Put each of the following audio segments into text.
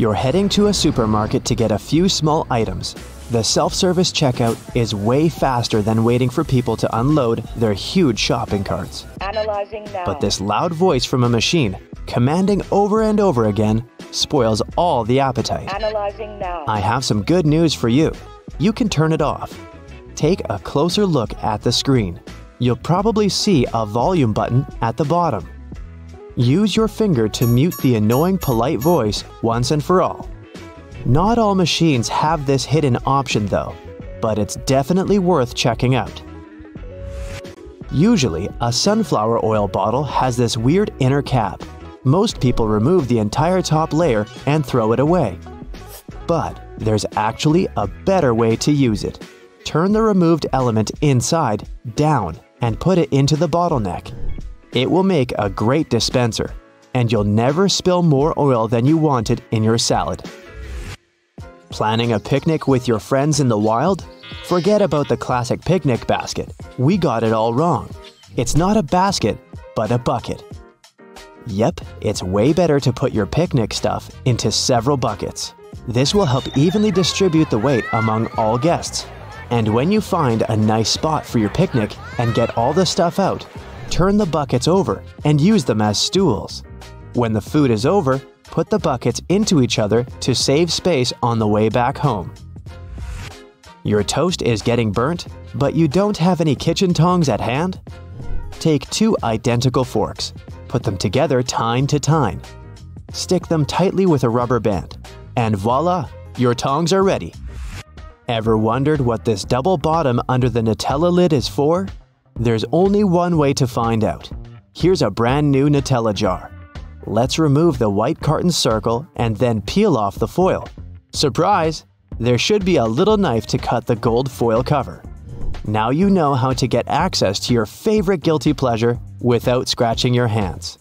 You're heading to a supermarket to get a few small items. The self service checkout is way faster than waiting for people to unload their huge shopping carts. Analyzing now. But this loud voice from a machine, commanding over and over again, spoils all the appetite. Analyzing now. I have some good news for you. You can turn it off. Take a closer look at the screen. You'll probably see a volume button at the bottom. Use your finger to mute the annoying polite voice once and for all. Not all machines have this hidden option though, but it's definitely worth checking out. Usually, a sunflower oil bottle has this weird inner cap. Most people remove the entire top layer and throw it away. But there's actually a better way to use it. Turn the removed element inside, down, and put it into the bottleneck. It will make a great dispenser, and you'll never spill more oil than you wanted in your salad. Planning a picnic with your friends in the wild? Forget about the classic picnic basket. We got it all wrong. It's not a basket, but a bucket. Yep, it's way better to put your picnic stuff into several buckets. This will help evenly distribute the weight among all guests. And when you find a nice spot for your picnic and get all the stuff out, turn the buckets over and use them as stools. When the food is over, put the buckets into each other to save space on the way back home. Your toast is getting burnt, but you don't have any kitchen tongs at hand? Take two identical forks, put them together tine to tine. Stick them tightly with a rubber band, and voila, your tongs are ready. Ever wondered what this double bottom under the Nutella lid is for? There's only one way to find out. Here's a brand new Nutella jar. Let's remove the white carton circle and then peel off the foil. Surprise! There should be a little knife to cut the gold foil cover. Now you know how to get access to your favorite guilty pleasure without scratching your hands.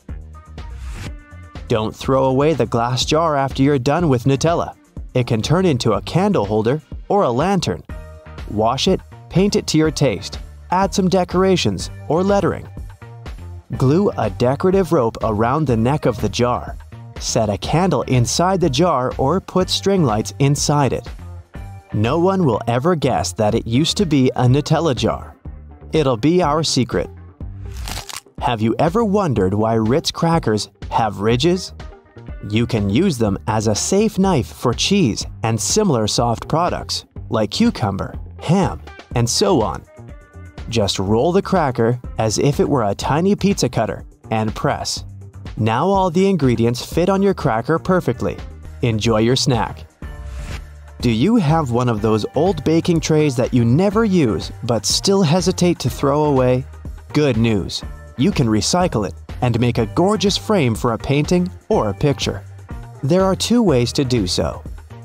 Don't throw away the glass jar after you're done with Nutella. It can turn into a candle holder or a lantern. Wash it, paint it to your taste, add some decorations or lettering. Glue a decorative rope around the neck of the jar. Set a candle inside the jar or put string lights inside it. No one will ever guess that it used to be a Nutella jar. It'll be our secret. Have you ever wondered why Ritz crackers have ridges? You can use them as a safe knife for cheese and similar soft products, like cucumber, ham, and so on. Just roll the cracker as if it were a tiny pizza cutter and press. Now all the ingredients fit on your cracker perfectly. Enjoy your snack. Do you have one of those old baking trays that you never use but still hesitate to throw away? Good news! You can recycle it and make a gorgeous frame for a painting or a picture. There are two ways to do so.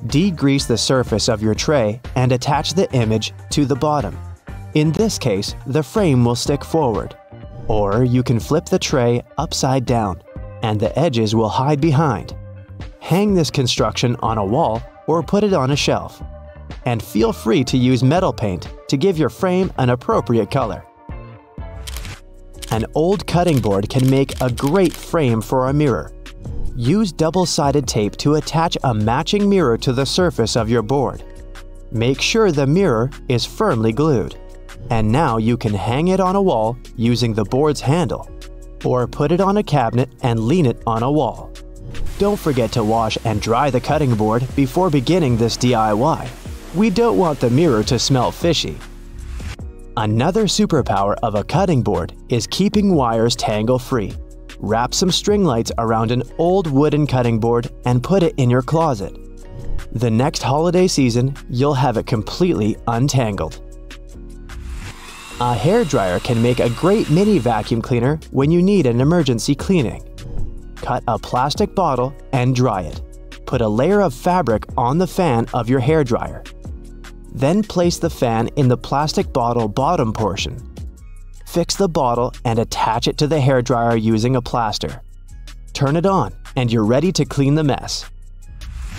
Degrease the surface of your tray and attach the image to the bottom. In this case, the frame will stick forward. Or you can flip the tray upside down, and the edges will hide behind. Hang this construction on a wall or put it on a shelf. And feel free to use metal paint to give your frame an appropriate color. An old cutting board can make a great frame for a mirror. Use double-sided tape to attach a matching mirror to the surface of your board. Make sure the mirror is firmly glued. And now you can hang it on a wall using the board's handle, or put it on a cabinet and lean it on a wall. Don't forget to wash and dry the cutting board before beginning this DIY. We don't want the mirror to smell fishy. Another superpower of a cutting board is keeping wires tangle-free. Wrap some string lights around an old wooden cutting board and put it in your closet. The next holiday season, you'll have it completely untangled. A hair dryer can make a great mini vacuum cleaner when you need an emergency cleaning. Cut a plastic bottle and dry it. Put a layer of fabric on the fan of your hair dryer. Then place the fan in the plastic bottle bottom portion. Fix the bottle and attach it to the hair dryer using a plaster. Turn it on and you're ready to clean the mess.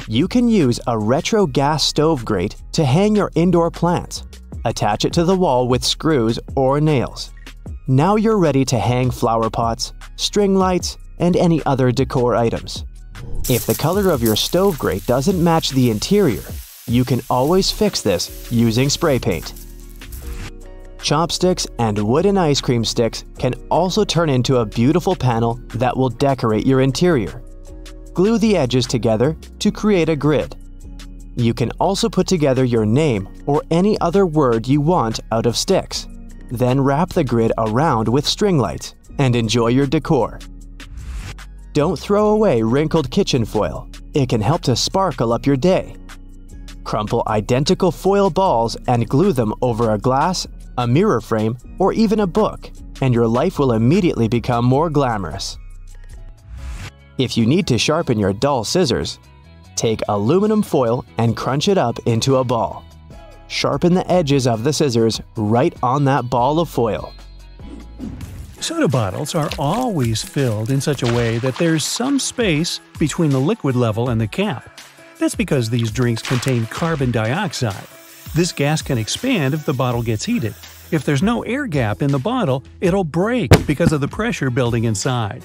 You can use a retro gas stove grate to hang your indoor plants. Attach it to the wall with screws or nails. Now you're ready to hang flower pots, string lights, and any other decor items. If the color of your stove grate doesn't match the interior, you can always fix this using spray paint. Chopsticks and wooden ice cream sticks can also turn into a beautiful panel that will decorate your interior. Glue the edges together to create a grid. You can also put together your name or any other word you want out of sticks. Then wrap the grid around with string lights and enjoy your decor. Don't throw away wrinkled kitchen foil. It can help to sparkle up your day. Crumple identical foil balls and glue them over a glass, a mirror frame, or even a book, and your life will immediately become more glamorous. If you need to sharpen your dull scissors, take aluminum foil and crunch it up into a ball. Sharpen the edges of the scissors right on that ball of foil. Soda bottles are always filled in such a way that there's some space between the liquid level and the cap. That's because these drinks contain carbon dioxide. This gas can expand if the bottle gets heated. If there's no air gap in the bottle, it'll break because of the pressure building inside.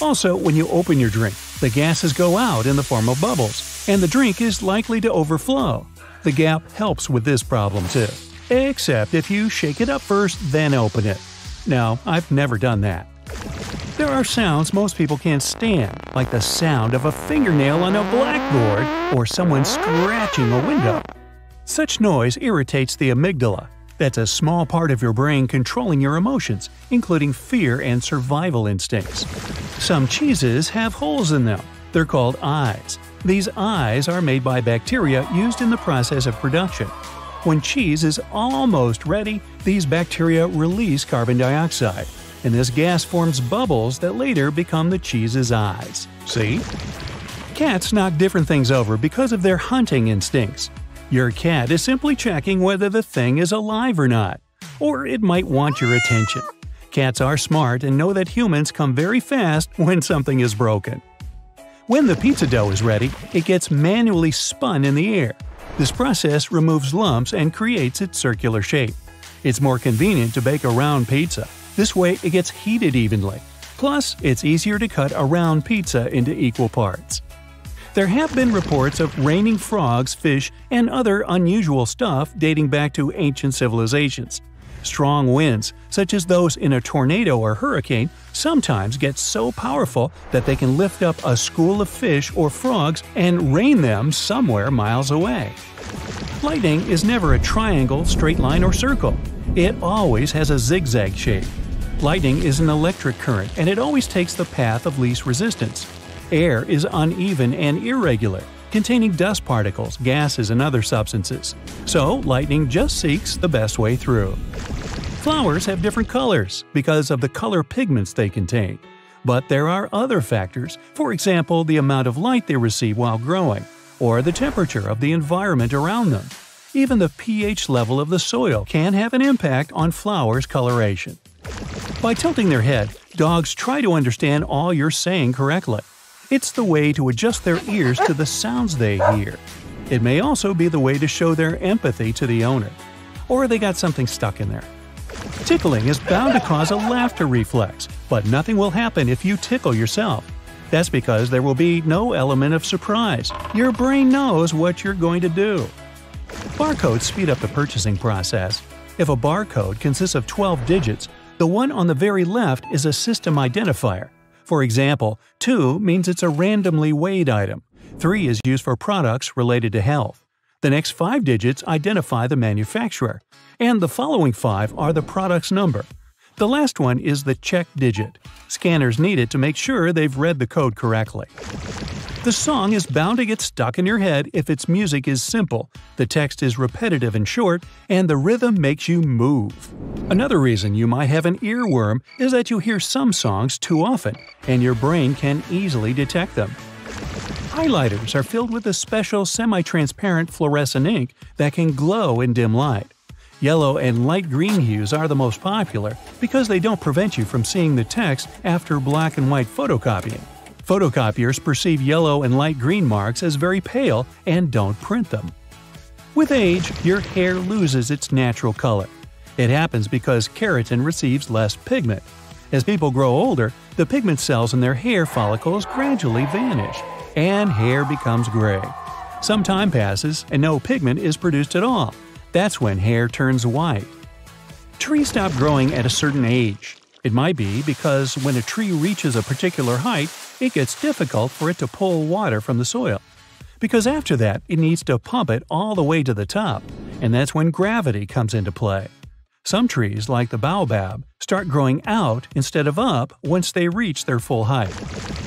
Also, when you open your drink, the gases go out in the form of bubbles, and the drink is likely to overflow. The gap helps with this problem too. Except if you shake it up first, then open it. Now, I've never done that. There are sounds most people can't stand, like the sound of a fingernail on a blackboard or someone scratching a window. Such noise irritates the amygdala. That's a small part of your brain controlling your emotions, including fear and survival instincts. Some cheeses have holes in them. They're called eyes. These eyes are made by bacteria used in the process of production. When cheese is almost ready, these bacteria release carbon dioxide, and this gas forms bubbles that later become the cheese's eyes. See? Cats knock different things over because of their hunting instincts. Your cat is simply checking whether the thing is alive or not, or it might want your attention. Cats are smart and know that humans come very fast when something is broken. When the pizza dough is ready, it gets manually spun in the air. This process removes lumps and creates its circular shape. It's more convenient to bake a round pizza. This way it gets heated evenly. Plus, it's easier to cut a round pizza into equal parts. There have been reports of raining frogs, fish, and other unusual stuff dating back to ancient civilizations. Strong winds, such as those in a tornado or hurricane, sometimes get so powerful that they can lift up a school of fish or frogs and rain them somewhere miles away. Lightning is never a triangle, straight line, or circle. It always has a zigzag shape. Lightning is an electric current, and it always takes the path of least resistance. Air is uneven and irregular, containing dust particles, gases, and other substances. So, lightning just seeks the best way through. Flowers have different colors because of the color pigments they contain. But there are other factors, for example, the amount of light they receive while growing, or the temperature of the environment around them. Even the pH level of the soil can have an impact on flowers' coloration. By tilting their head, dogs try to understand all you're saying correctly. It's the way to adjust their ears to the sounds they hear. It may also be the way to show their empathy to the owner. Or they got something stuck in there. Tickling is bound to cause a laughter reflex, but nothing will happen if you tickle yourself. That's because there will be no element of surprise. Your brain knows what you're going to do. Barcodes speed up the purchasing process. If a barcode consists of 12 digits, the one on the very left is a system identifier. For example, 2 means it's a randomly weighed item, 3 is used for products related to health. The next 5 digits identify the manufacturer, and the following 5 are the product's number. The last one is the check digit. Scanners need it to make sure they've read the code correctly. The song is bound to get stuck in your head if its music is simple, the text is repetitive and short, and the rhythm makes you move. Another reason you might have an earworm is that you hear some songs too often, and your brain can easily detect them. Highlighters are filled with a special semi-transparent fluorescent ink that can glow in dim light. Yellow and light green hues are the most popular because they don't prevent you from seeing the text after black and white photocopying. Photocopiers perceive yellow and light green marks as very pale and don't print them. With age, your hair loses its natural color. It happens because keratin receives less pigment. As people grow older, the pigment cells in their hair follicles gradually vanish. And hair becomes gray. Some time passes and no pigment is produced at all. That's when hair turns white. Trees stop growing at a certain age. It might be because when a tree reaches a particular height, it gets difficult for it to pull water from the soil. Because after that, it needs to pump it all the way to the top, and that's when gravity comes into play. Some trees, like the baobab, start growing out instead of up once they reach their full height.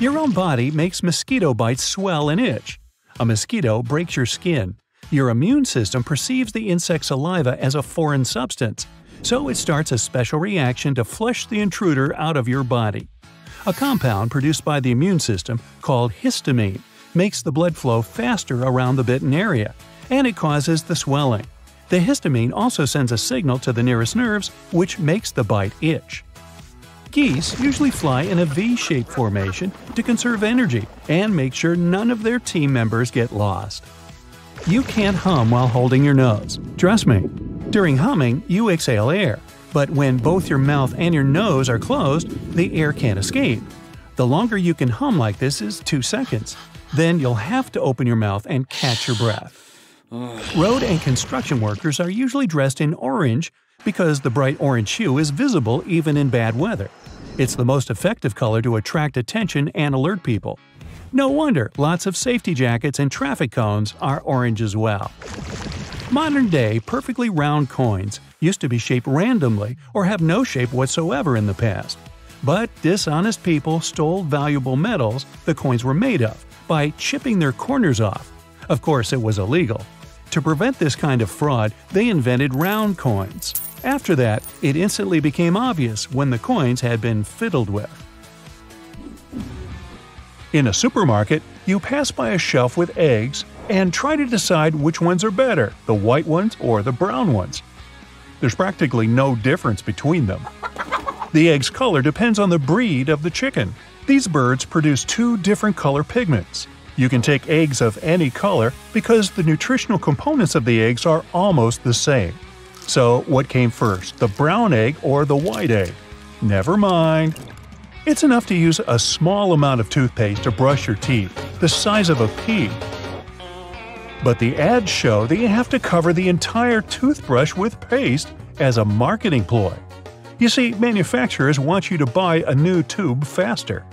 Your own body makes mosquito bites swell and itch. A mosquito breaks your skin. Your immune system perceives the insect's saliva as a foreign substance, so it starts a special reaction to flush the intruder out of your body. A compound produced by the immune system, called histamine, makes the blood flow faster around the bitten area, and it causes the swelling. The histamine also sends a signal to the nearest nerves, which makes the bite itch. Geese usually fly in a V-shaped formation to conserve energy and make sure none of their team members get lost. You can't hum while holding your nose. Trust me. During humming, you exhale air, but when both your mouth and your nose are closed, the air can't escape. The longer you can hum like this is 2 seconds. Then you'll have to open your mouth and catch your breath. Road and construction workers are usually dressed in orange because the bright orange hue is visible even in bad weather. It's the most effective color to attract attention and alert people. No wonder lots of safety jackets and traffic cones are orange as well. Modern day, perfectly round coins used to be shaped randomly or have no shape whatsoever in the past. But dishonest people stole valuable metals the coins were made of by chipping their corners off. Of course, it was illegal, to prevent this kind of fraud, they invented round coins. After that, it instantly became obvious when the coins had been fiddled with. In a supermarket, you pass by a shelf with eggs and try to decide which ones are better, the white ones or the brown ones. There's practically no difference between them. The egg's color depends on the breed of the chicken. These birds produce two different color pigments you can take eggs of any color because the nutritional components of the eggs are almost the same. So, what came first, the brown egg or the white egg? Never mind. It's enough to use a small amount of toothpaste to brush your teeth, the size of a pea. But the ads show that you have to cover the entire toothbrush with paste as a marketing ploy. You see, manufacturers want you to buy a new tube faster.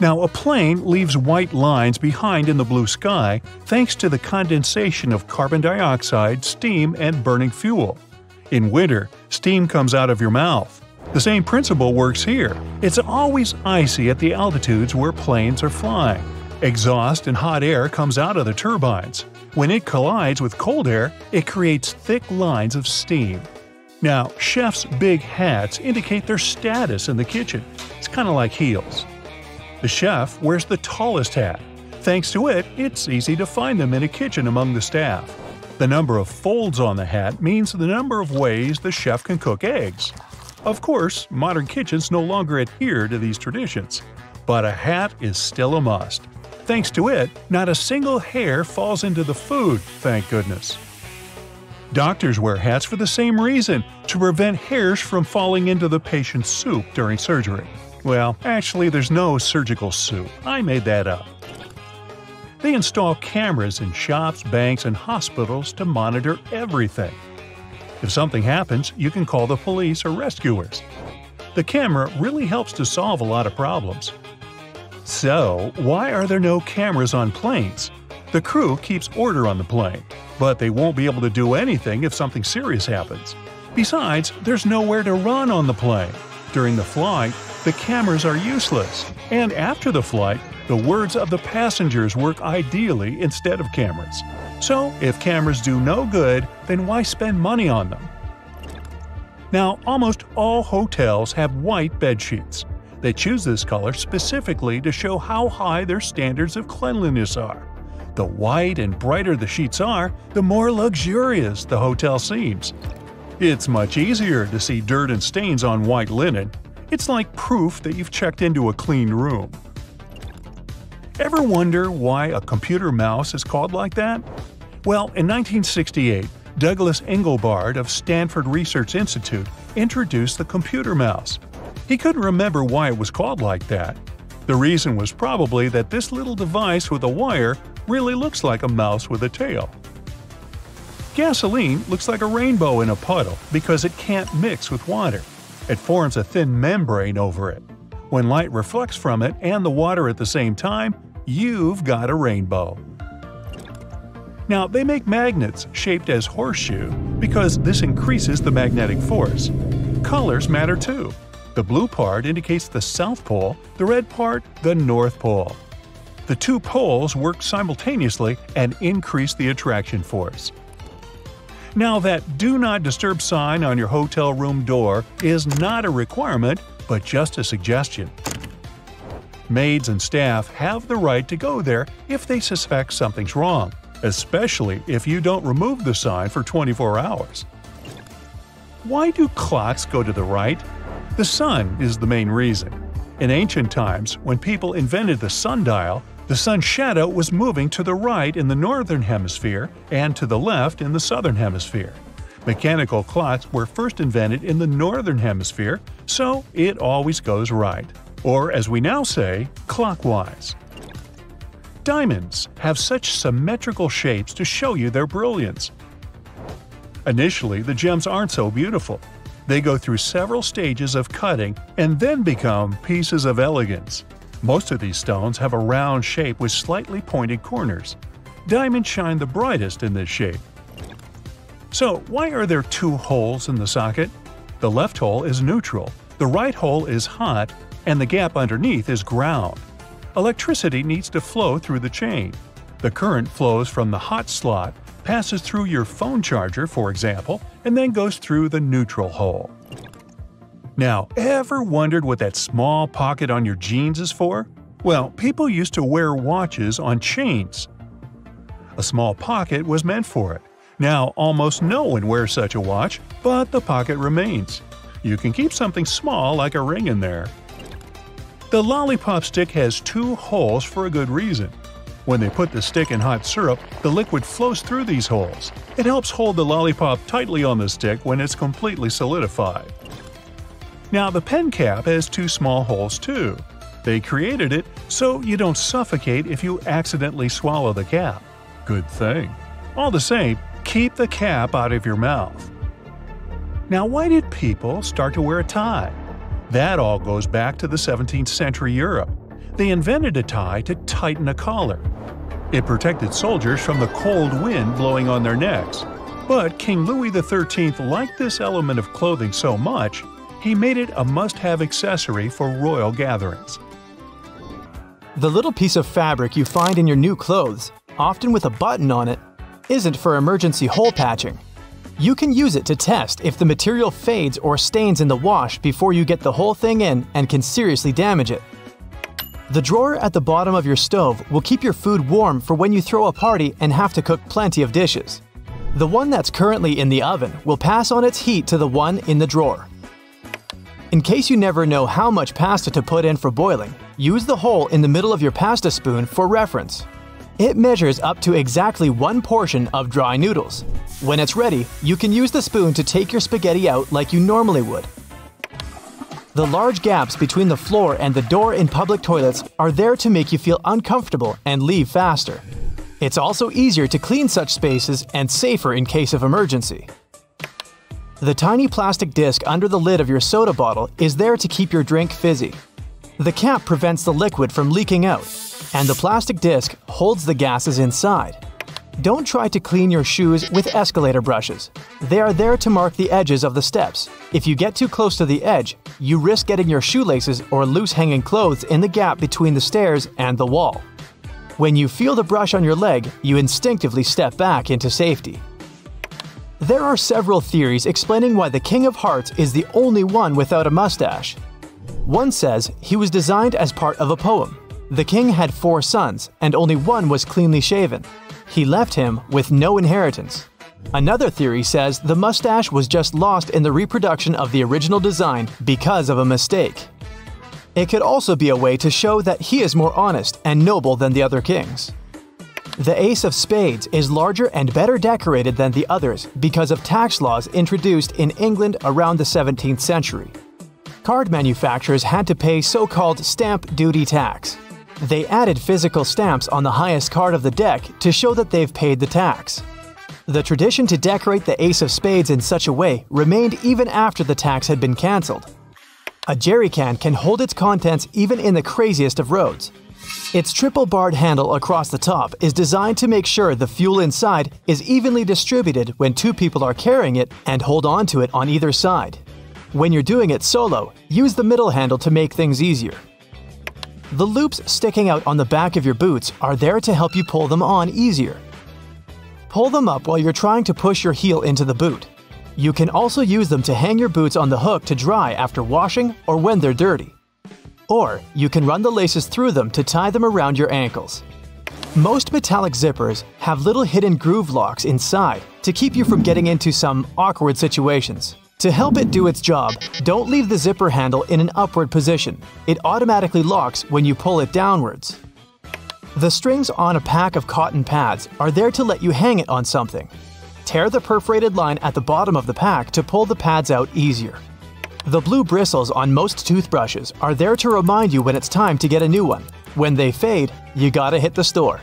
Now, a plane leaves white lines behind in the blue sky thanks to the condensation of carbon dioxide, steam, and burning fuel. In winter, steam comes out of your mouth. The same principle works here. It's always icy at the altitudes where planes are flying. Exhaust and hot air comes out of the turbines. When it collides with cold air, it creates thick lines of steam. Now, chefs' big hats indicate their status in the kitchen. It's kind of like heels. The chef wears the tallest hat. Thanks to it, it's easy to find them in a kitchen among the staff. The number of folds on the hat means the number of ways the chef can cook eggs. Of course, modern kitchens no longer adhere to these traditions, but a hat is still a must. Thanks to it, not a single hair falls into the food, thank goodness. Doctors wear hats for the same reason to prevent hairs from falling into the patient's soup during surgery. Well, actually, there's no surgical suit. I made that up. They install cameras in shops, banks, and hospitals to monitor everything. If something happens, you can call the police or rescuers. The camera really helps to solve a lot of problems. So, why are there no cameras on planes? The crew keeps order on the plane, but they won't be able to do anything if something serious happens. Besides, there's nowhere to run on the plane. During the flight, the cameras are useless, and after the flight, the words of the passengers work ideally instead of cameras. So, if cameras do no good, then why spend money on them? Now, almost all hotels have white bed sheets. They choose this color specifically to show how high their standards of cleanliness are. The white and brighter the sheets are, the more luxurious the hotel seems. It's much easier to see dirt and stains on white linen it's like proof that you've checked into a clean room. Ever wonder why a computer mouse is called like that? Well, in 1968, Douglas Engelbart of Stanford Research Institute introduced the computer mouse. He couldn't remember why it was called like that. The reason was probably that this little device with a wire really looks like a mouse with a tail. Gasoline looks like a rainbow in a puddle because it can't mix with water. It forms a thin membrane over it. When light reflects from it and the water at the same time, you've got a rainbow. Now, they make magnets shaped as horseshoe because this increases the magnetic force. Colors matter too. The blue part indicates the South Pole, the red part, the North Pole. The two poles work simultaneously and increase the attraction force. Now, that Do Not Disturb sign on your hotel room door is not a requirement, but just a suggestion. Maids and staff have the right to go there if they suspect something's wrong, especially if you don't remove the sign for 24 hours. Why do clocks go to the right? The sun is the main reason. In ancient times, when people invented the sundial, the sun's shadow was moving to the right in the northern hemisphere and to the left in the southern hemisphere. Mechanical clocks were first invented in the northern hemisphere, so it always goes right. Or, as we now say, clockwise. Diamonds have such symmetrical shapes to show you their brilliance. Initially, the gems aren't so beautiful. They go through several stages of cutting and then become pieces of elegance. Most of these stones have a round shape with slightly pointed corners. Diamonds shine the brightest in this shape. So, why are there two holes in the socket? The left hole is neutral, the right hole is hot, and the gap underneath is ground. Electricity needs to flow through the chain. The current flows from the hot slot, passes through your phone charger, for example, and then goes through the neutral hole. Now, ever wondered what that small pocket on your jeans is for? Well, people used to wear watches on chains. A small pocket was meant for it. Now, almost no one wears such a watch, but the pocket remains. You can keep something small like a ring in there. The lollipop stick has two holes for a good reason. When they put the stick in hot syrup, the liquid flows through these holes. It helps hold the lollipop tightly on the stick when it's completely solidified. Now, the pen cap has two small holes too. They created it so you don't suffocate if you accidentally swallow the cap. Good thing. All the same, keep the cap out of your mouth. Now, why did people start to wear a tie? That all goes back to the 17th century Europe. They invented a tie to tighten a collar. It protected soldiers from the cold wind blowing on their necks. But King Louis XIII liked this element of clothing so much he made it a must have accessory for royal gatherings. The little piece of fabric you find in your new clothes, often with a button on it, isn't for emergency hole patching. You can use it to test if the material fades or stains in the wash before you get the whole thing in and can seriously damage it. The drawer at the bottom of your stove will keep your food warm for when you throw a party and have to cook plenty of dishes. The one that's currently in the oven will pass on its heat to the one in the drawer. In case you never know how much pasta to put in for boiling, use the hole in the middle of your pasta spoon for reference. It measures up to exactly one portion of dry noodles. When it's ready, you can use the spoon to take your spaghetti out like you normally would. The large gaps between the floor and the door in public toilets are there to make you feel uncomfortable and leave faster. It's also easier to clean such spaces and safer in case of emergency. The tiny plastic disc under the lid of your soda bottle is there to keep your drink fizzy. The cap prevents the liquid from leaking out, and the plastic disc holds the gases inside. Don't try to clean your shoes with escalator brushes. They are there to mark the edges of the steps. If you get too close to the edge, you risk getting your shoelaces or loose hanging clothes in the gap between the stairs and the wall. When you feel the brush on your leg, you instinctively step back into safety. There are several theories explaining why the King of Hearts is the only one without a mustache. One says he was designed as part of a poem. The king had four sons, and only one was cleanly shaven. He left him with no inheritance. Another theory says the mustache was just lost in the reproduction of the original design because of a mistake. It could also be a way to show that he is more honest and noble than the other kings. The Ace of Spades is larger and better decorated than the others because of tax laws introduced in England around the 17th century. card manufacturers had to pay so called stamp duty tax. They added physical stamps on the highest card of the deck to show that they've paid the tax. The tradition to decorate the ace of spades in such a way remained even after the tax had been cancelled. A jerry can can hold its contents even in the craziest of roads. Its triple barred handle across the top is designed to make sure the fuel inside is evenly distributed when two people are carrying it and hold on to it on either side. When you're doing it solo, use the middle handle to make things easier. The loops sticking out on the back of your boots are there to help you pull them on easier. Pull them up while you're trying to push your heel into the boot. You can also use them to hang your boots on the hook to dry after washing or when they're dirty. Or you can run the laces through them to tie them around your ankles. Most metallic zippers have little hidden groove locks inside to keep you from getting into some awkward situations. To help it do its job, don't leave the zipper handle in an upward position. It automatically locks when you pull it downwards. The strings on a pack of cotton pads are there to let you hang it on something. Tear the perforated line at the bottom of the pack to pull the pads out easier. The blue bristles on most toothbrushes are there to remind you when it's time to get a new one. When they fade, you gotta hit the store.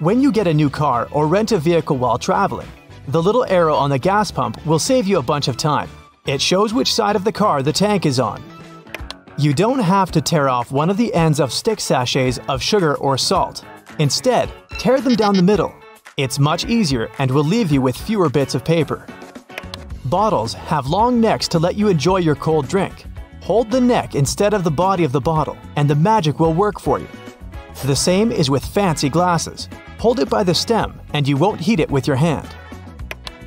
When you get a new car or rent a vehicle while traveling, the little arrow on the gas pump will save you a bunch of time. It shows which side of the car the tank is on. You don't have to tear off one of the ends of stick sachets of sugar or salt. Instead, tear them down the middle. It's much easier and will leave you with fewer bits of paper. Bottles have long necks to let you enjoy your cold drink. Hold the neck instead of the body of the bottle, and the magic will work for you. The same is with fancy glasses. Hold it by the stem, and you won't heat it with your hand.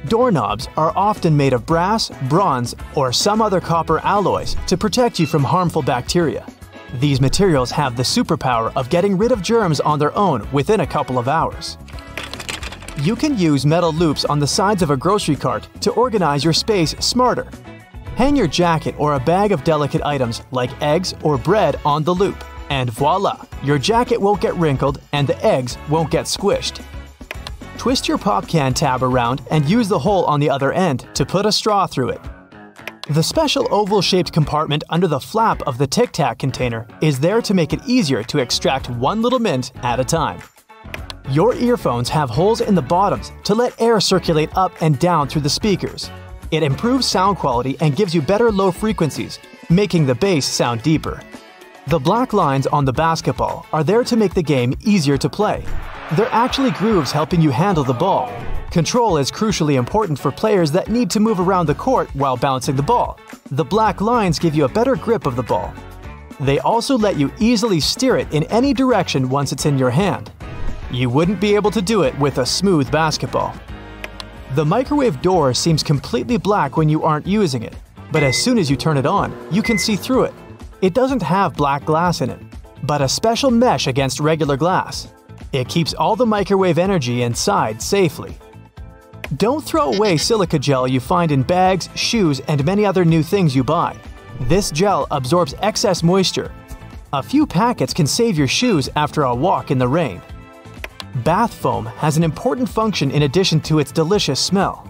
Doorknobs are often made of brass, bronze, or some other copper alloys to protect you from harmful bacteria. These materials have the superpower of getting rid of germs on their own within a couple of hours. You can use metal loops on the sides of a grocery cart to organize your space smarter. Hang your jacket or a bag of delicate items like eggs or bread on the loop, and voila, your jacket won't get wrinkled and the eggs won't get squished. Twist your pop can tab around and use the hole on the other end to put a straw through it. The special oval-shaped compartment under the flap of the Tic Tac container is there to make it easier to extract one little mint at a time. Your earphones have holes in the bottoms to let air circulate up and down through the speakers. It improves sound quality and gives you better low frequencies, making the bass sound deeper. The black lines on the basketball are there to make the game easier to play. They're actually grooves helping you handle the ball. Control is crucially important for players that need to move around the court while bouncing the ball. The black lines give you a better grip of the ball. They also let you easily steer it in any direction once it's in your hand. You wouldn't be able to do it with a smooth basketball. The microwave door seems completely black when you aren't using it, but as soon as you turn it on, you can see through it. It doesn't have black glass in it, but a special mesh against regular glass. It keeps all the microwave energy inside safely. Don't throw away silica gel you find in bags, shoes, and many other new things you buy. This gel absorbs excess moisture. A few packets can save your shoes after a walk in the rain. Bath foam has an important function in addition to its delicious smell.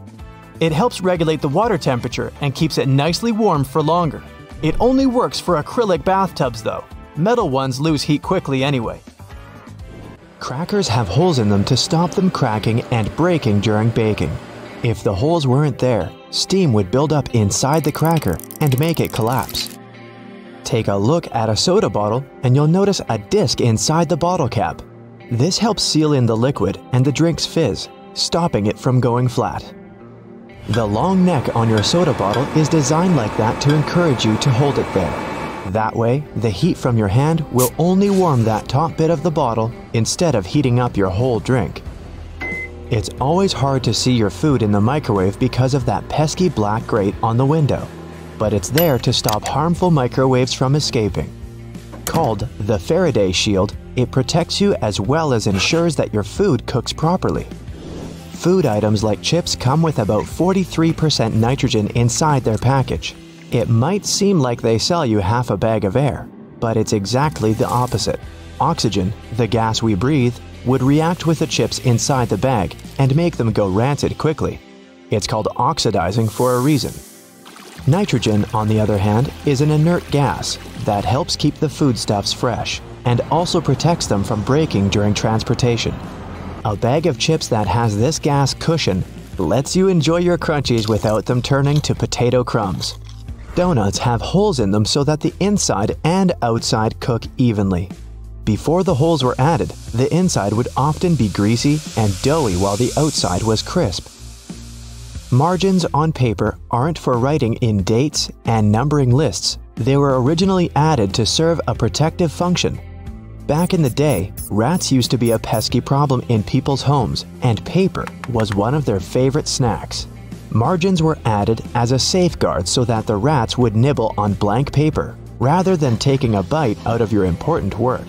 It helps regulate the water temperature and keeps it nicely warm for longer. It only works for acrylic bathtubs though. Metal ones lose heat quickly anyway. Crackers have holes in them to stop them cracking and breaking during baking. If the holes weren't there, steam would build up inside the cracker and make it collapse. Take a look at a soda bottle and you'll notice a disc inside the bottle cap. This helps seal in the liquid and the drink's fizz, stopping it from going flat. The long neck on your soda bottle is designed like that to encourage you to hold it there. That way, the heat from your hand will only warm that top bit of the bottle instead of heating up your whole drink. It's always hard to see your food in the microwave because of that pesky black grate on the window, but it's there to stop harmful microwaves from escaping. Called the Faraday Shield, it protects you as well as ensures that your food cooks properly. Food items like chips come with about 43% nitrogen inside their package, it might seem like they sell you half a bag of air, but it's exactly the opposite. Oxygen, the gas we breathe, would react with the chips inside the bag and make them go rancid quickly. It's called oxidizing for a reason. Nitrogen, on the other hand, is an inert gas that helps keep the foodstuffs fresh and also protects them from breaking during transportation. A bag of chips that has this gas cushion lets you enjoy your crunchies without them turning to potato crumbs. Donuts have holes in them so that the inside and outside cook evenly. Before the holes were added, the inside would often be greasy and doughy while the outside was crisp. Margins on paper aren't for writing in dates and numbering lists. They were originally added to serve a protective function. Back in the day, rats used to be a pesky problem in people's homes, and paper was one of their favorite snacks. Margins were added as a safeguard so that the rats would nibble on blank paper rather than taking a bite out of your important work.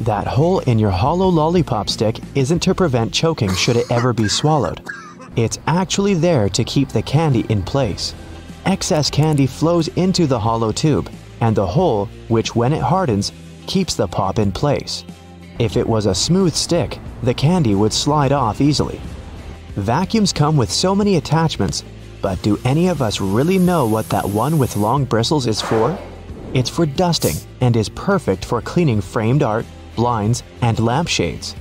That hole in your hollow lollipop stick isn't to prevent choking should it ever be swallowed. It's actually there to keep the candy in place. Excess candy flows into the hollow tube, and the hole, which when it hardens, keeps the pop in place. If it was a smooth stick, the candy would slide off easily. Vacuums come with so many attachments, but do any of us really know what that one with long bristles is for? It's for dusting and is perfect for cleaning framed art, blinds, and lampshades.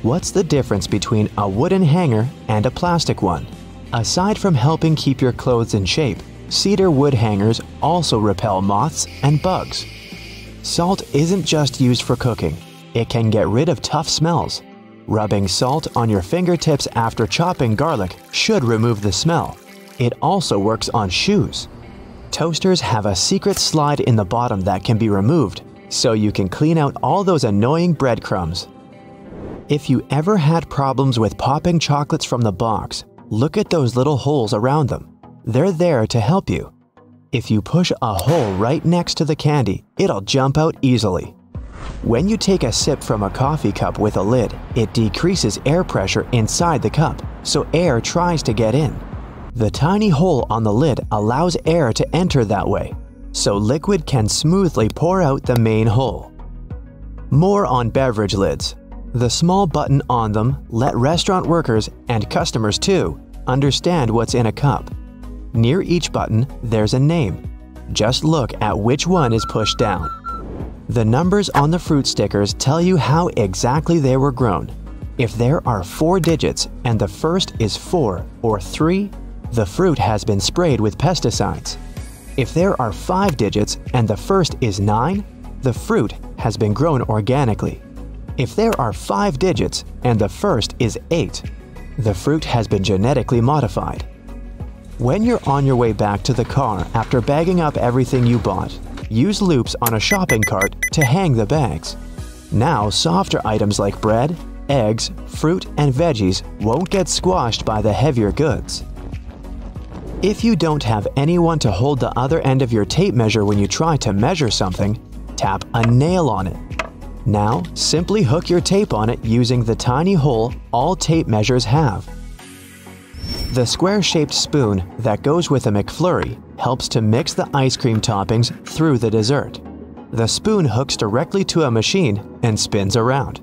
What's the difference between a wooden hanger and a plastic one? Aside from helping keep your clothes in shape, cedar wood hangers also repel moths and bugs. Salt isn't just used for cooking, it can get rid of tough smells. Rubbing salt on your fingertips after chopping garlic should remove the smell. It also works on shoes. Toasters have a secret slide in the bottom that can be removed, so you can clean out all those annoying breadcrumbs. If you ever had problems with popping chocolates from the box, look at those little holes around them. They're there to help you. If you push a hole right next to the candy, it'll jump out easily. When you take a sip from a coffee cup with a lid, it decreases air pressure inside the cup, so air tries to get in. The tiny hole on the lid allows air to enter that way, so liquid can smoothly pour out the main hole. More on beverage lids. The small button on them let restaurant workers, and customers too, understand what's in a cup. Near each button, there's a name. Just look at which one is pushed down. The numbers on the fruit stickers tell you how exactly they were grown. If there are four digits and the first is 4 or 3, the fruit has been sprayed with pesticides. If there are five digits and the first is 9, the fruit has been grown organically. If there are five digits and the first is 8, the fruit has been genetically modified. When you're on your way back to the car after bagging up everything you bought, use loops on a shopping cart to hang the bags. Now, softer items like bread, eggs, fruit, and veggies won't get squashed by the heavier goods. If you don't have anyone to hold the other end of your tape measure when you try to measure something, tap a nail on it. Now, simply hook your tape on it using the tiny hole all tape measures have. The square-shaped spoon that goes with a McFlurry helps to mix the ice cream toppings through the dessert. The spoon hooks directly to a machine and spins around.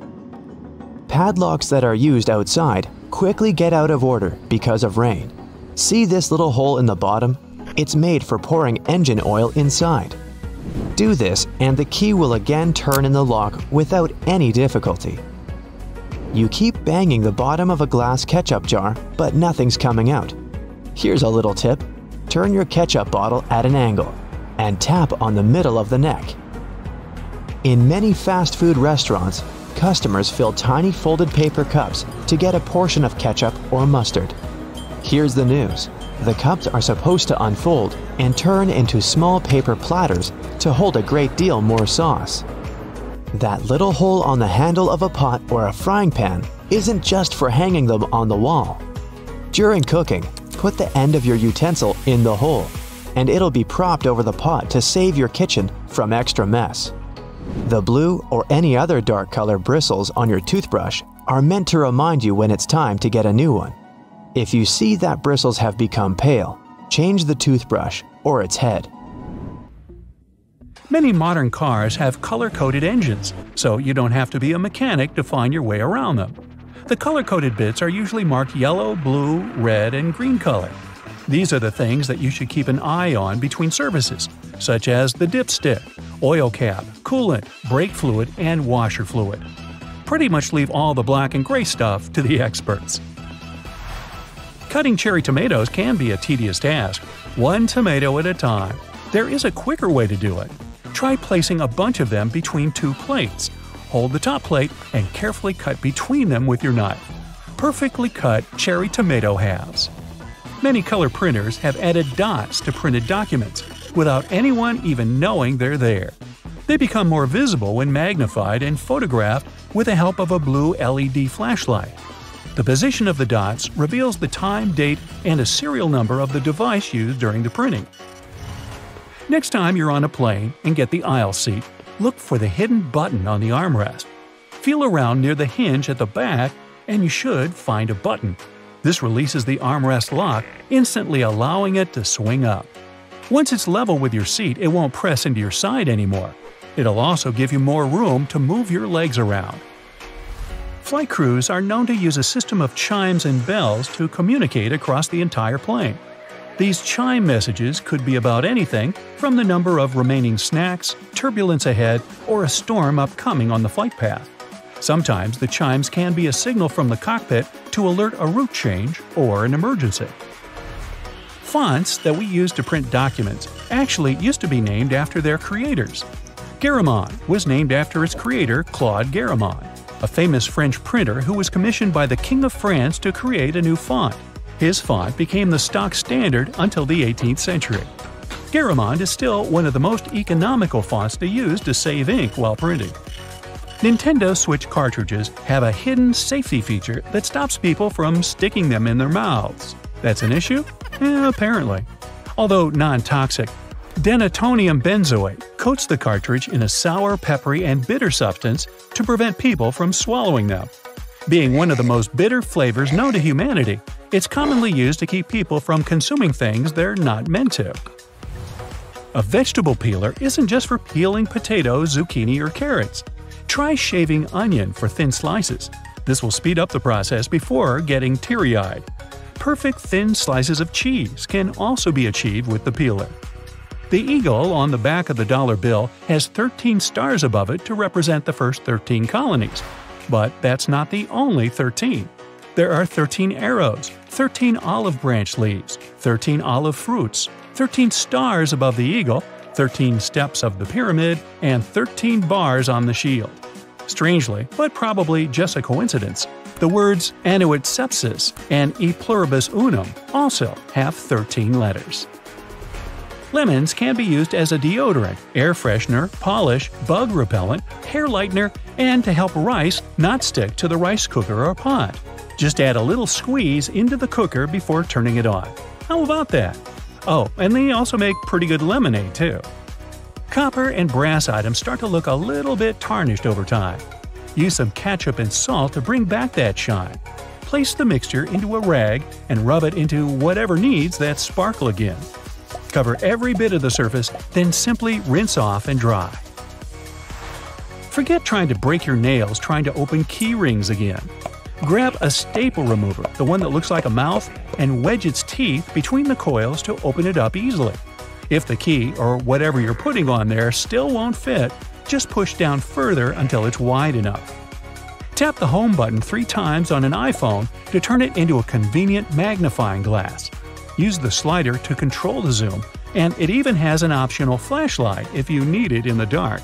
Padlocks that are used outside quickly get out of order because of rain. See this little hole in the bottom? It's made for pouring engine oil inside. Do this and the key will again turn in the lock without any difficulty. You keep banging the bottom of a glass ketchup jar, but nothing's coming out. Here's a little tip. Turn your ketchup bottle at an angle and tap on the middle of the neck. In many fast food restaurants, customers fill tiny folded paper cups to get a portion of ketchup or mustard. Here's the news. The cups are supposed to unfold and turn into small paper platters to hold a great deal more sauce. That little hole on the handle of a pot or a frying pan isn't just for hanging them on the wall. During cooking, put the end of your utensil in the hole, and it'll be propped over the pot to save your kitchen from extra mess. The blue or any other dark color bristles on your toothbrush are meant to remind you when it's time to get a new one. If you see that bristles have become pale, change the toothbrush or its head. Many modern cars have color coded engines, so you don't have to be a mechanic to find your way around them. The color coded bits are usually marked yellow, blue, red, and green color. These are the things that you should keep an eye on between services, such as the dipstick, oil cap, coolant, brake fluid, and washer fluid. Pretty much leave all the black and gray stuff to the experts. Cutting cherry tomatoes can be a tedious task, one tomato at a time. There is a quicker way to do it. Try placing a bunch of them between two plates. Hold the top plate and carefully cut between them with your knife. Perfectly cut cherry tomato halves. Many color printers have added dots to printed documents without anyone even knowing they're there. They become more visible when magnified and photographed with the help of a blue LED flashlight. The position of the dots reveals the time, date, and a serial number of the device used during the printing. Next time you're on a plane and get the aisle seat, look for the hidden button on the armrest. Feel around near the hinge at the back and you should find a button. This releases the armrest lock, instantly allowing it to swing up. Once it's level with your seat, it won't press into your side anymore. It'll also give you more room to move your legs around. Flight crews are known to use a system of chimes and bells to communicate across the entire plane. These chime messages could be about anything from the number of remaining snacks, turbulence ahead, or a storm upcoming on the flight path. Sometimes the chimes can be a signal from the cockpit to alert a route change or an emergency. Fonts that we use to print documents actually used to be named after their creators. Garamond was named after its creator, Claude Garamond, a famous French printer who was commissioned by the King of France to create a new font. His font became the stock standard until the 18th century. Garamond is still one of the most economical fonts to use to save ink while printing. Nintendo Switch cartridges have a hidden safety feature that stops people from sticking them in their mouths. That's an issue? Eh, apparently. Although non toxic, denatonium benzoate coats the cartridge in a sour, peppery, and bitter substance to prevent people from swallowing them. Being one of the most bitter flavors known to humanity, it's commonly used to keep people from consuming things they're not meant to. A vegetable peeler isn't just for peeling potatoes, zucchini, or carrots. Try shaving onion for thin slices. This will speed up the process before getting teary eyed. Perfect thin slices of cheese can also be achieved with the peeler. The eagle on the back of the dollar bill has 13 stars above it to represent the first 13 colonies. But that's not the only 13. There are 13 arrows, 13 olive branch leaves, 13 olive fruits, 13 stars above the eagle, 13 steps of the pyramid, and 13 bars on the shield. Strangely, but probably just a coincidence, the words annuit coeptis and e pluribus unum also have 13 letters. Lemons can be used as a deodorant, air freshener, polish, bug repellent, hair lightener, and to help rice not stick to the rice cooker or pot. Just add a little squeeze into the cooker before turning it on. How about that? Oh, and they also make pretty good lemonade too. Copper and brass items start to look a little bit tarnished over time. Use some ketchup and salt to bring back that shine. Place the mixture into a rag and rub it into whatever needs that sparkle again. Cover every bit of the surface, then simply rinse off and dry. Forget trying to break your nails trying to open key rings again. Grab a staple remover, the one that looks like a mouth, and wedge its teeth between the coils to open it up easily. If the key, or whatever you're putting on there, still won't fit, just push down further until it's wide enough. Tap the home button three times on an iPhone to turn it into a convenient magnifying glass. Use the slider to control the zoom, and it even has an optional flashlight if you need it in the dark.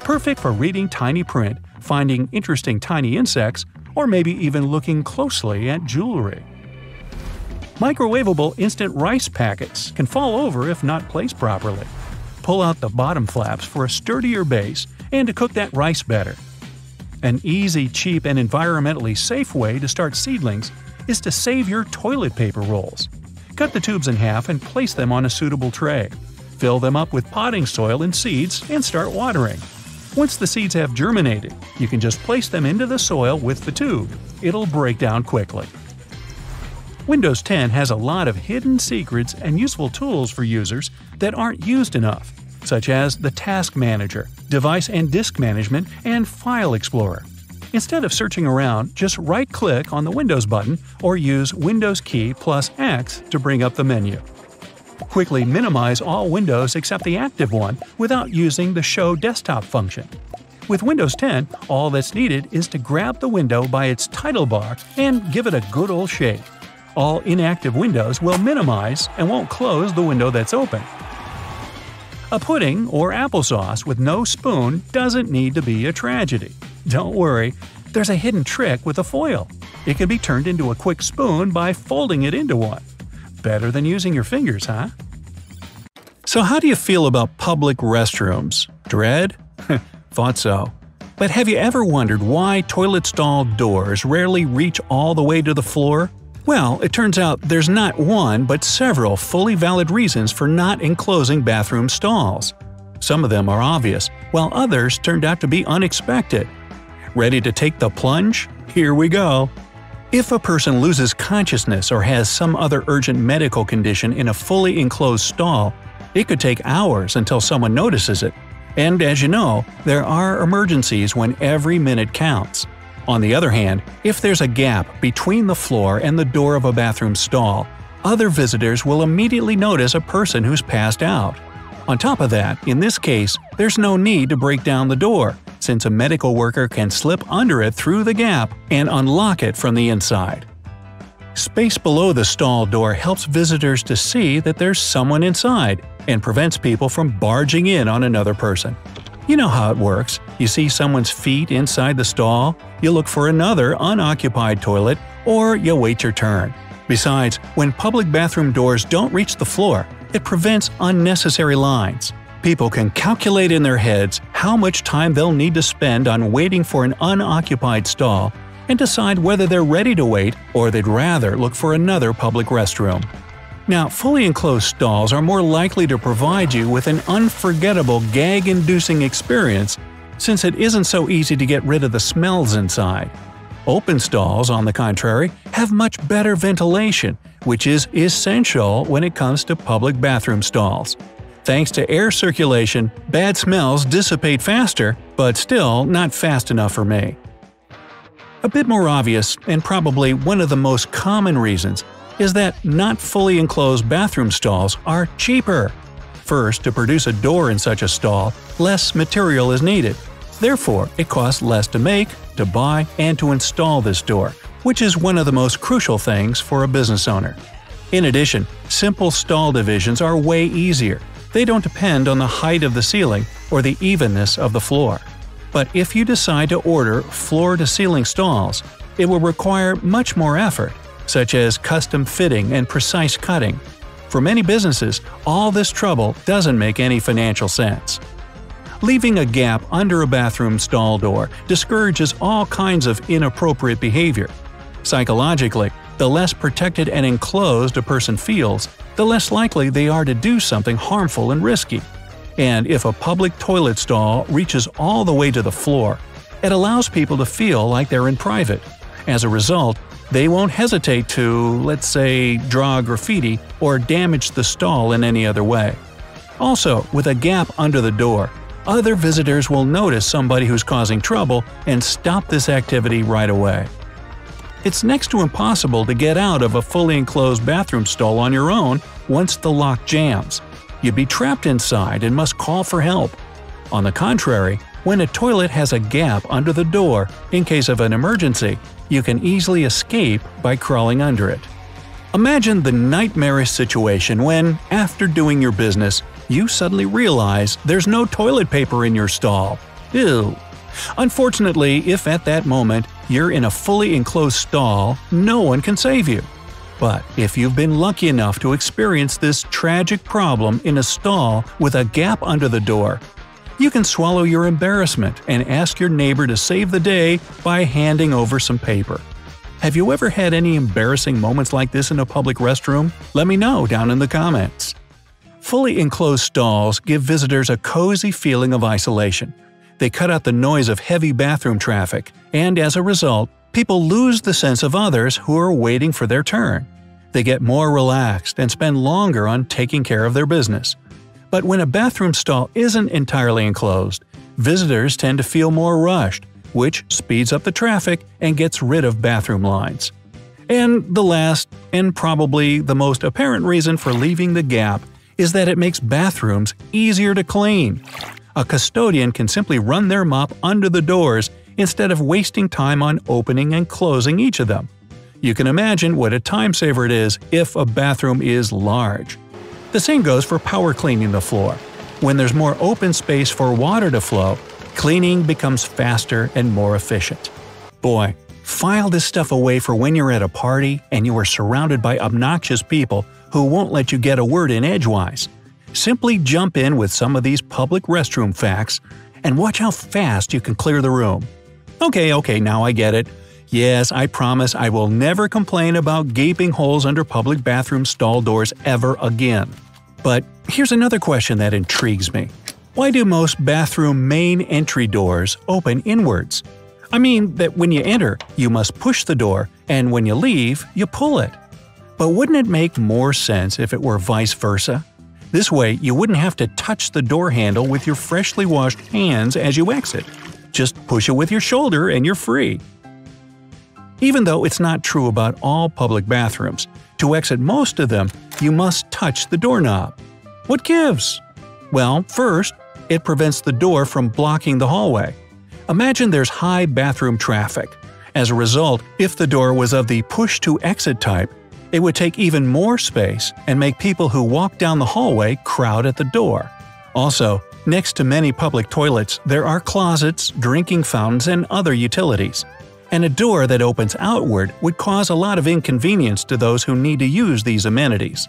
Perfect for reading tiny print, finding interesting tiny insects, or maybe even looking closely at jewelry. Microwavable instant rice packets can fall over if not placed properly. Pull out the bottom flaps for a sturdier base and to cook that rice better. An easy, cheap, and environmentally safe way to start seedlings is to save your toilet paper rolls. Cut the tubes in half and place them on a suitable tray. Fill them up with potting soil and seeds and start watering. Once the seeds have germinated, you can just place them into the soil with the tube. It'll break down quickly. Windows 10 has a lot of hidden secrets and useful tools for users that aren't used enough, such as the Task Manager, Device and Disk Management, and File Explorer. Instead of searching around, just right click on the Windows button or use Windows key plus X to bring up the menu. Quickly minimize all windows except the active one without using the Show Desktop function. With Windows 10, all that's needed is to grab the window by its title bar and give it a good old shake. All inactive windows will minimize and won't close the window that's open. A pudding or applesauce with no spoon doesn't need to be a tragedy. Don't worry, there's a hidden trick with a foil. It can be turned into a quick spoon by folding it into one. Better than using your fingers, huh? So, how do you feel about public restrooms? Dread? Thought so. But have you ever wondered why toilet stall doors rarely reach all the way to the floor? Well, it turns out there's not one but several fully valid reasons for not enclosing bathroom stalls. Some of them are obvious, while others turned out to be unexpected. Ready to take the plunge? Here we go. If a person loses consciousness or has some other urgent medical condition in a fully enclosed stall, it could take hours until someone notices it. And as you know, there are emergencies when every minute counts. On the other hand, if there's a gap between the floor and the door of a bathroom stall, other visitors will immediately notice a person who's passed out. On top of that, in this case, there's no need to break down the door, since a medical worker can slip under it through the gap and unlock it from the inside. Space below the stall door helps visitors to see that there's someone inside and prevents people from barging in on another person. You know how it works. You see someone's feet inside the stall, you look for another unoccupied toilet, or you wait your turn. Besides, when public bathroom doors don't reach the floor, it prevents unnecessary lines. People can calculate in their heads how much time they'll need to spend on waiting for an unoccupied stall and decide whether they're ready to wait or they'd rather look for another public restroom. Now, fully enclosed stalls are more likely to provide you with an unforgettable gag inducing experience since it isn't so easy to get rid of the smells inside. Open stalls, on the contrary, have much better ventilation, which is essential when it comes to public bathroom stalls. Thanks to air circulation, bad smells dissipate faster, but still not fast enough for me. A bit more obvious, and probably one of the most common reasons, is that not fully enclosed bathroom stalls are cheaper. First, to produce a door in such a stall, less material is needed. Therefore, it costs less to make, to buy, and to install this door, which is one of the most crucial things for a business owner. In addition, simple stall divisions are way easier. They don't depend on the height of the ceiling or the evenness of the floor. But if you decide to order floor to ceiling stalls, it will require much more effort such as custom fitting and precise cutting. For many businesses, all this trouble doesn't make any financial sense. Leaving a gap under a bathroom stall door discourages all kinds of inappropriate behavior. Psychologically, the less protected and enclosed a person feels, the less likely they are to do something harmful and risky. And if a public toilet stall reaches all the way to the floor, it allows people to feel like they're in private. As a result, they won't hesitate to, let's say, draw graffiti or damage the stall in any other way. Also, with a gap under the door, other visitors will notice somebody who's causing trouble and stop this activity right away. It's next to impossible to get out of a fully enclosed bathroom stall on your own once the lock jams. You'd be trapped inside and must call for help. On the contrary, when a toilet has a gap under the door in case of an emergency, you can easily escape by crawling under it. Imagine the nightmarish situation when, after doing your business, you suddenly realize there's no toilet paper in your stall. Ew. Unfortunately, if at that moment you're in a fully enclosed stall, no one can save you. But if you've been lucky enough to experience this tragic problem in a stall with a gap under the door, you can swallow your embarrassment and ask your neighbor to save the day by handing over some paper. Have you ever had any embarrassing moments like this in a public restroom? Let me know down in the comments. Fully enclosed stalls give visitors a cozy feeling of isolation. They cut out the noise of heavy bathroom traffic, and as a result, people lose the sense of others who are waiting for their turn. They get more relaxed and spend longer on taking care of their business. But when a bathroom stall isn't entirely enclosed, visitors tend to feel more rushed, which speeds up the traffic and gets rid of bathroom lines. And the last, and probably the most apparent reason for leaving the gap is that it makes bathrooms easier to clean. A custodian can simply run their mop under the doors instead of wasting time on opening and closing each of them. You can imagine what a time saver it is if a bathroom is large. The same goes for power cleaning the floor. When there's more open space for water to flow, cleaning becomes faster and more efficient. Boy, file this stuff away for when you're at a party and you are surrounded by obnoxious people who won't let you get a word in edgewise. Simply jump in with some of these public restroom facts and watch how fast you can clear the room. Okay, okay, now I get it. Yes, I promise I will never complain about gaping holes under public bathroom stall doors ever again. But here's another question that intrigues me. Why do most bathroom main entry doors open inwards? I mean that when you enter, you must push the door, and when you leave, you pull it. But wouldn't it make more sense if it were vice versa? This way, you wouldn't have to touch the door handle with your freshly washed hands as you exit. Just push it with your shoulder and you're free. Even though it's not true about all public bathrooms, to exit most of them, you must touch the doorknob. What gives? Well, first, it prevents the door from blocking the hallway. Imagine there's high bathroom traffic. As a result, if the door was of the push to exit type, it would take even more space and make people who walk down the hallway crowd at the door. Also, next to many public toilets, there are closets, drinking fountains, and other utilities and a door that opens outward would cause a lot of inconvenience to those who need to use these amenities.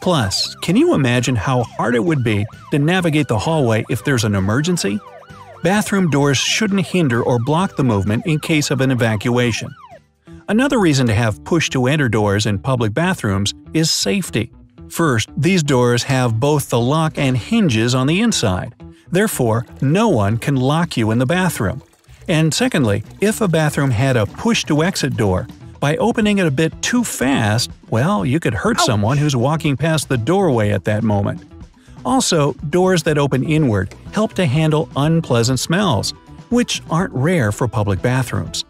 Plus, can you imagine how hard it would be to navigate the hallway if there's an emergency? Bathroom doors shouldn't hinder or block the movement in case of an evacuation. Another reason to have push-to-enter doors in public bathrooms is safety. First, these doors have both the lock and hinges on the inside. Therefore, no one can lock you in the bathroom. And secondly, if a bathroom had a push-to-exit door, by opening it a bit too fast, well, you could hurt someone who's walking past the doorway at that moment. Also, doors that open inward help to handle unpleasant smells, which aren't rare for public bathrooms.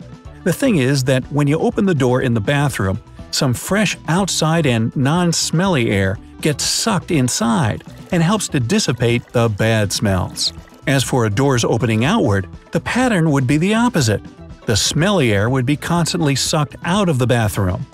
The thing is that when you open the door in the bathroom, some fresh outside and non-smelly air gets sucked inside and helps to dissipate the bad smells. As for a door's opening outward, the pattern would be the opposite. The smelly air would be constantly sucked out of the bathroom.